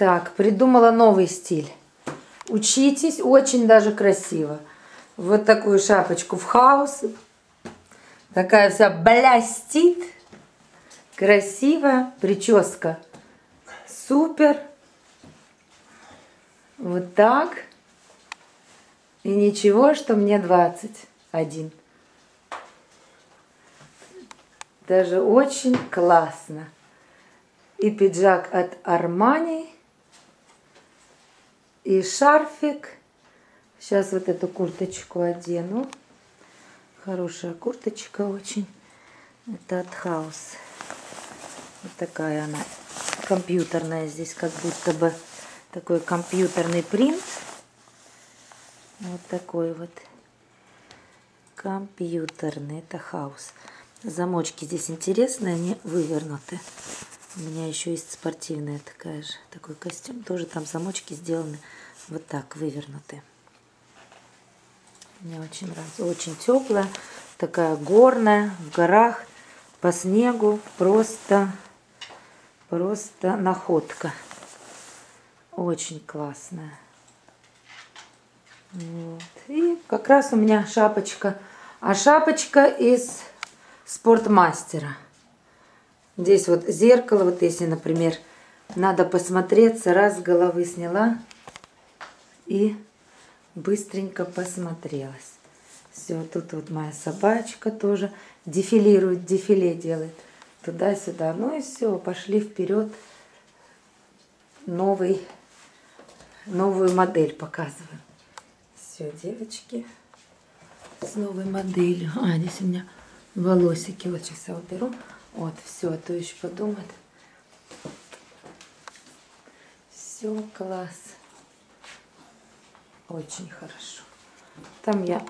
Так, придумала новый стиль. Учитесь, очень даже красиво. Вот такую шапочку в хаос. Такая вся блестит. Красивая прическа. Супер. Вот так. И ничего, что мне 21. Даже очень классно. И пиджак от Армани. И шарфик. Сейчас вот эту курточку одену. Хорошая курточка очень. Это от Хаус. Вот такая она. Компьютерная здесь как будто бы такой компьютерный принт. Вот такой вот. Компьютерный. Это хаус. Замочки здесь интересные, они вывернуты. У меня еще есть спортивная такая же. Такой костюм. Тоже там замочки сделаны вот так, вывернуты. Мне очень нравится. Очень теплая. Такая горная, в горах, по снегу. Просто, просто находка. Очень классная. Вот. И как раз у меня шапочка. А шапочка из спортмастера. Здесь вот зеркало, вот если, например, надо посмотреться, раз головы сняла и быстренько посмотрелась. Все, тут вот моя собачка тоже дефилирует, дефиле делает. Туда-сюда. Ну и все, пошли вперед. Новый, новую модель показываю. Все, девочки, с новой моделью. А, здесь у меня волосики. Вот сейчас я уберу. Вот, все, а то еще подумает. Все, класс. Очень хорошо. Там я